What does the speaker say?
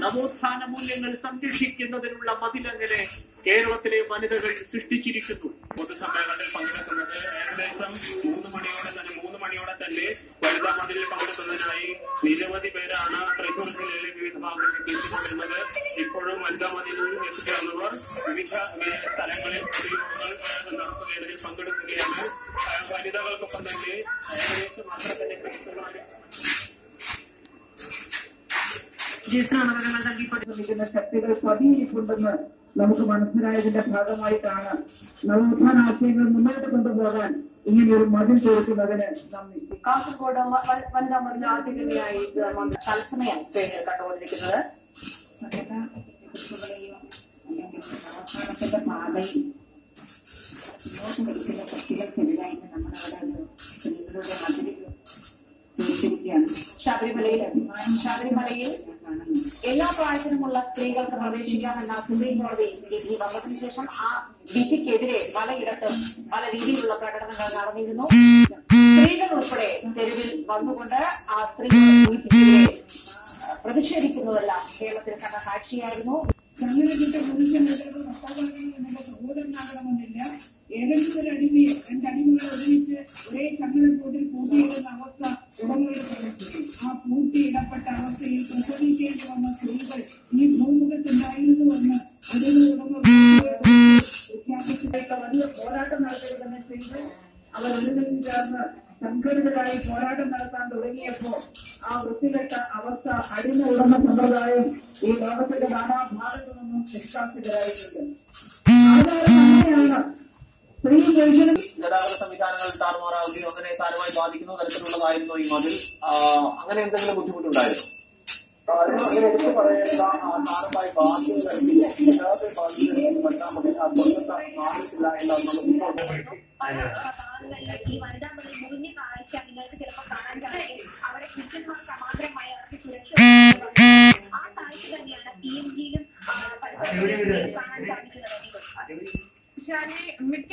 നവോത്ഥാന മൂല്യങ്ങൾ സംരക്ഷിക്കുന്നതിനുള്ള മതിലങ്ങനെ കേരളത്തിലെ വനിതകൾ സൃഷ്ടിച്ചിരിക്കുന്നു. പൊതുസമ്മേളനത്തിൽ പങ്കെടുക്കുന്നത് ഏകദേശം മൂന്ന് മണിയോടെ തന്നെ മൂന്ന് മണിയോടെ തന്നെ വനിതാ മതിലിൽ പങ്കെടുക്കുന്നതിനായി നിരവധി പേരാണ് തൃശൂർ ജില്ലയിലെ വിവിധ ഭാഗങ്ങളിൽ എത്തിക്കൊണ്ടിരുന്നത് ഇപ്പോഴും വനിതാ മതിലിൽ എത്തിച്ചേർന്നവർ വിവിധ സ്ഥലങ്ങളിൽ പൊതുയോഗങ്ങൾ നടത്തുകയാണ് ശ്രമിക്കുന്ന ശക്തികൾ പതിയിരിപ്പുണ്ടെന്ന് നമുക്ക് മനസ്സിലായതിന്റെ ഭാഗമായിട്ടാണ് നവോത്ഥാന ആശയങ്ങൾ മുന്നോട്ട് കൊണ്ടുപോകാൻ ഇങ്ങനെയൊരു മതിൽ തീർക്കുന്നതിന് നന്ദി. കാസർഗോഡ് വനിതാ മതിൽ ആദ്യമായി തത്സമയം സ്ക്രീനിൽ കണ്ടുകൊണ്ടിരിക്കുന്നത്. മുന്നോട്ട് വെക്കുന്ന ശക്തികൾക്കെതിരായിട്ട് നമ്മളവിടെ ഒരു സ്ത്രീകളുടെ മതിൽ തീർത്തിരിക്കുകയാണ് ശബരിമലയിൽ ശബരിമലയിൽ ഞാൻ കാണുന്നു എല്ലാ പ്രായത്തിനുമുള്ള സ്ത്രീകൾക്ക് പ്രവേശിക്കാമെന്ന സുപ്രീം കോടതി വിധി വന്നതിനു ശേഷം ആ വിധിക്കെതിരെ പലയിടത്തും പല രീതിയിലുള്ള പ്രകടനങ്ങൾ നടന്നിരുന്നു. സ്ത്രീകൾ ഉൾപ്പെടെ തെരുവിൽ വന്നുകൊണ്ട് ആ സ്ത്രീകളെ പ്രതിഷേധിക്കുന്നതെല്ലാം കേരളത്തിൽ കണ്ട എന്നുള്ള ഏതെങ്കിലും ഒരു അടിമയെ അവസ്ഥയിൽ പ്രസവിക്കേണ്ടി വന്ന സ്ത്രീകൾ ഈ ഭൂമുഖത്തുണ്ടായിരുന്നുവെന്ന് അതിന് ഉടമ പ്രഖ്യാപിച്ചിട്ടുള്ള വലിയ പോരാട്ടം തന്നെ ചെയ്ത് അവർ ഒന്നിനും ചേർന്ന് സംഘടിതരായി പോരാട്ടം നടത്താൻ തുടങ്ങിയപ്പോൾ ആ വൃത്തികെട്ട അവസ്ഥ അടിമ ഉടമ സമ്പ്രദായം ഈ ലോകത്തിന്റെ നാനാഭാഗത്തു നിന്നും നിഷ്കാസിതരായിട്ടുണ്ട്. അങ്ങനെയാണ് സ്ത്രീ പുരുഷനും ഗതാഗത സംവിധാനങ്ങൾ താറുമാറാവുകയോ അങ്ങനെ സാരമായി ബാധിക്കുന്ന തരത്തിലുള്ളതായിരുന്നു ഈ മതിൽ. അങ്ങനെ എന്തെങ്കിലും ബുദ്ധിമുട്ടുണ്ടായിരുന്നു? അങ്ങനെ എടുത്തു പറയേണ്ട സാരമായി ബാധ്യത ഇല്ലാതെ ബാധ്യത മറ്റാമതിൽ ആ കൊല്ലത്തെ മാറിയിട്ടില്ല എന്നാണ് നമുക്ക് ഈ വനിതാ മതിൽ മുറിഞ്ഞ കാഴ്ച നിങ്ങൾക്ക് ചിലപ്പോൾ കാണാൻ സാധിക്കും അവിടെ പുരുഷന്മാർ സമാന്തരമായി അവർക്ക് സുരക്ഷ ആ കാഴ്ച തന്നെയാണ് പി എം ജിയിലും കാണാൻ സാധിക്കുന്നത് मिकारे मिक